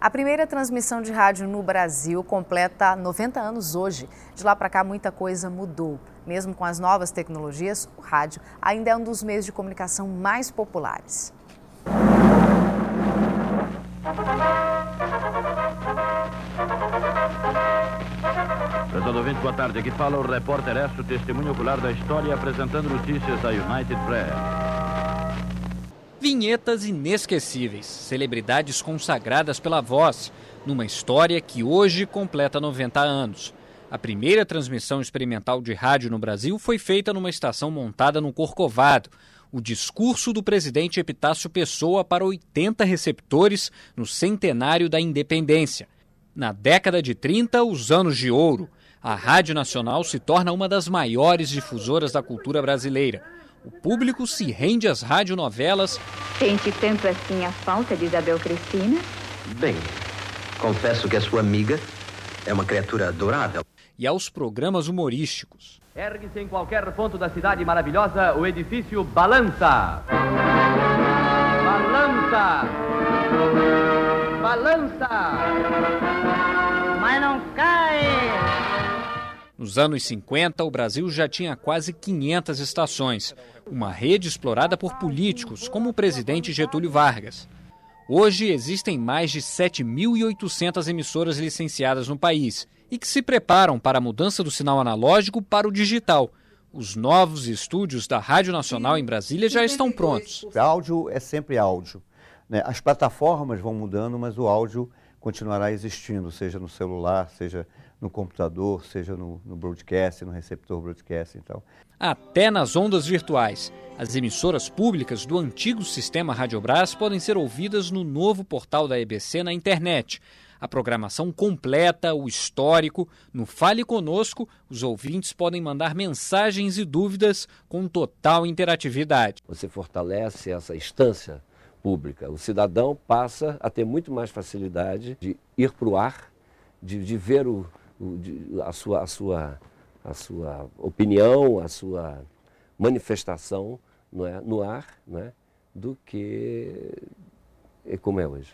A primeira transmissão de rádio no Brasil completa 90 anos hoje. De lá para cá, muita coisa mudou. Mesmo com as novas tecnologias, o rádio ainda é um dos meios de comunicação mais populares. Prezado ouvinte, boa tarde. Aqui fala o repórter Esso, testemunho ocular da história, apresentando notícias da United Press. Vinhetas inesquecíveis, celebridades consagradas pela voz, numa história que hoje completa 90 anos. A primeira transmissão experimental de rádio no Brasil foi feita numa estação montada no Corcovado. O discurso do presidente Epitácio Pessoa para 80 receptores no centenário da independência. Na década de 30, os anos de ouro, a Rádio Nacional se torna uma das maiores difusoras da cultura brasileira o público se rende às radionovelas. Sente tanto assim a falta de Isabel Cristina? Bem, confesso que a sua amiga é uma criatura adorável. E aos programas humorísticos. Ergue-se em qualquer ponto da cidade maravilhosa o edifício Balança. Balança! Balança! Mas não cai! Nos anos 50, o Brasil já tinha quase 500 estações, uma rede explorada por políticos, como o presidente Getúlio Vargas. Hoje existem mais de 7.800 emissoras licenciadas no país e que se preparam para a mudança do sinal analógico para o digital. Os novos estúdios da Rádio Nacional em Brasília já estão prontos. Áudio é sempre áudio. Né? As plataformas vão mudando, mas o áudio continuará existindo, seja no celular, seja no computador, seja no, no broadcast, no receptor broadcast. Então. Até nas ondas virtuais. As emissoras públicas do antigo sistema Radiobras podem ser ouvidas no novo portal da EBC na internet. A programação completa, o histórico. No Fale Conosco, os ouvintes podem mandar mensagens e dúvidas com total interatividade. Você fortalece essa instância pública. O cidadão passa a ter muito mais facilidade de ir para o ar, de, de ver o, a sua, a sua, a sua opinião, a sua manifestação não é, no ar não é, do que como é hoje.